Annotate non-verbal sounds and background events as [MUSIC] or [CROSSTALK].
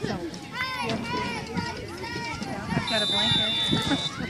I've got a blanket. [LAUGHS]